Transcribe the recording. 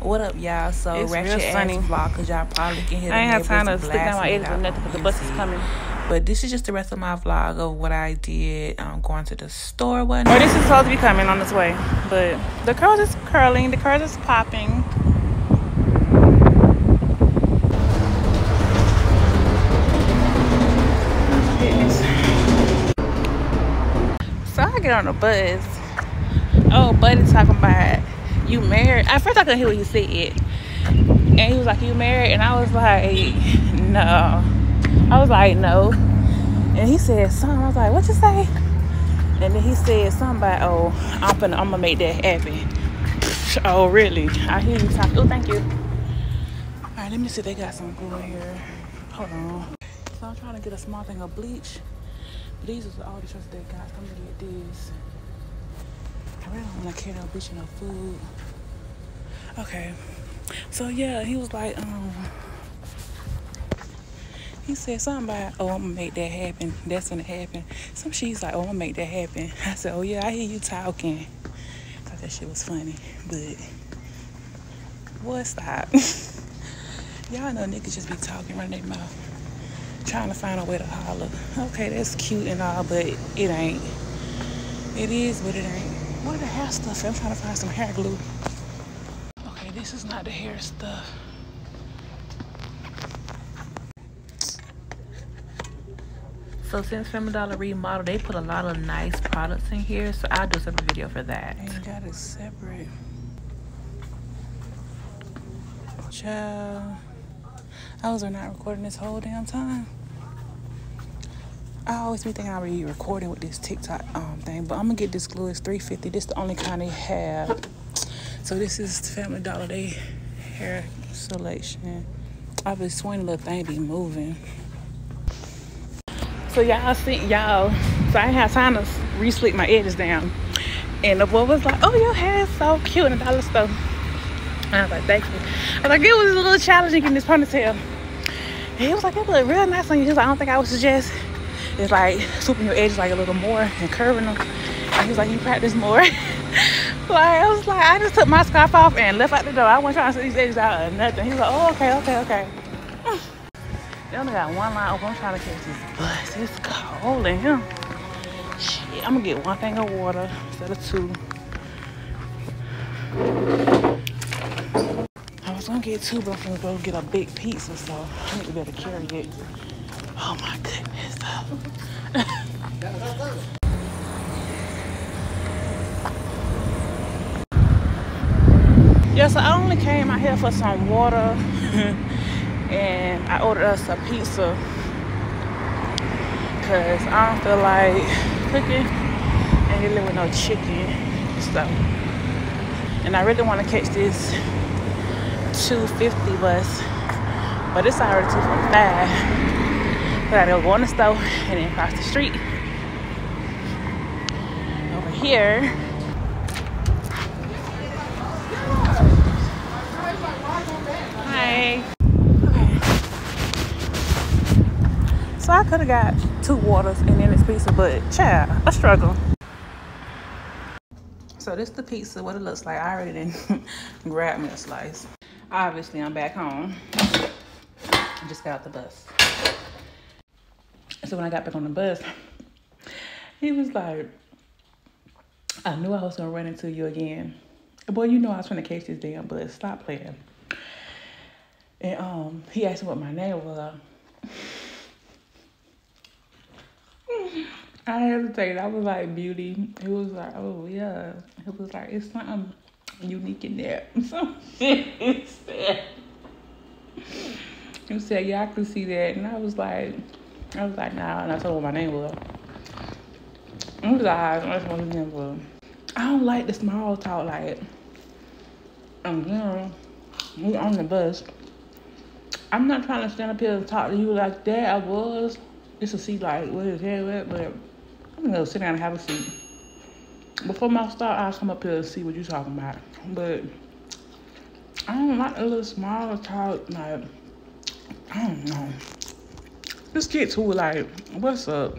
What up, y'all? So It's ratchet real ass vlog, cause y'all probably can hear. I ain't have time to stick down my edges or nothing because the bus is coming. But this is just the rest of my vlog of what I did. Um, going to the store one. Or this is supposed to be coming on its way. But the curls is curling, the curls is popping. So I get on the bus. Oh, buddy talking about you married. At first I couldn't hear what he said. And he was like, You married? And I was like, No. I was like, No. And he said something. I was like, What you say? And then he said something about, oh, I'm gonna, I'm gonna make that happen. Oh, really? I hear you talking. Oh, thank you. All right, let me see. They got some glue in here. Hold on. So I'm trying to get a small thing of bleach. These are all the shirts they got. Gonna get really don't want no and no food. Okay. So yeah, he was like, um, he said something about, oh, I'm gonna make that happen. That's gonna happen. Some she's like, oh, I'm gonna make that happen. I said, oh yeah, I hear you talking. Thought that shit was funny, but what stop? Y'all know niggas just be talking running their mouth, trying to find a way to holler. Okay, that's cute and all, but it ain't. It is, but it ain't. What are the hair stuff? I'm trying to find some hair glue. Okay, this is not the hair stuff. So since Family Dollar remodel, they put a lot of nice products in here. So I'll do a separate video for that. Ain't got it separate. Child. I was not recording this whole damn time. I always be thinking I'll be recording with this TikTok um thing, but I'm gonna get this glue. It's 350. This is the only kind they have. So this is Family Dollar Day hair selection. I be swinging little thing be moving. So y'all see y'all. So I have time to re-slick my edges down. And the boy was like, "Oh, your hair is so cute in the dollar store." And I was like, "Thank you." I was like, "It was a little challenging getting this ponytail." And he was like, "It looked real nice on you." He was like, "I don't think I would suggest it's like swooping your edges like a little more and curving them." And he was like, "You practice more." like I was like, I just took my scarf off and left out the door. I wasn't trying to see these edges out or nothing. He was like, "Oh, okay, okay, okay." They only got one line open. I'm trying to catch this bus. It's cold in here. Shit, I'm gonna get one thing of water instead of two. I was gonna get two, but I'm gonna go get a big pizza, so I need to be able to carry it. Oh my goodness. yes, I only came out here for some water and I ordered us a pizza because I don't feel like cooking and dealing with no chicken so And I really want to catch this 250 bus, but it's already 245. I gotta go on the stove and then cross the street. Over here. Hi. Okay. So I could have got two waters and then this pizza, but child, a struggle. So this the pizza, what it looks like. I already didn't grab me a slice. Obviously, I'm back home. I just got the bus. So when I got back on the bus, he was like, I knew I was gonna run into you again. Boy, you know I was trying to catch this damn bus. Stop playing. And um, he asked me what my name was. I hesitated. I was like, beauty. He was like, oh yeah. He was like, it's something unique in there. Shit he said. He said, yeah, I could see that. And I was like, I was like, nah. And I told him what my name was. I like, I don't like the small talk. Like, um, you know, we on the bus. I'm not trying to stand up here and talk to you like that. I was just to see like where his head at, but I'm gonna go sit down and have a seat. Before my start, I'll come up here and see what you're talking about. But I don't like a little small talk. Like I don't know. Let's get to it. Like, what's up?